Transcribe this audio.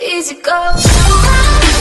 easy go.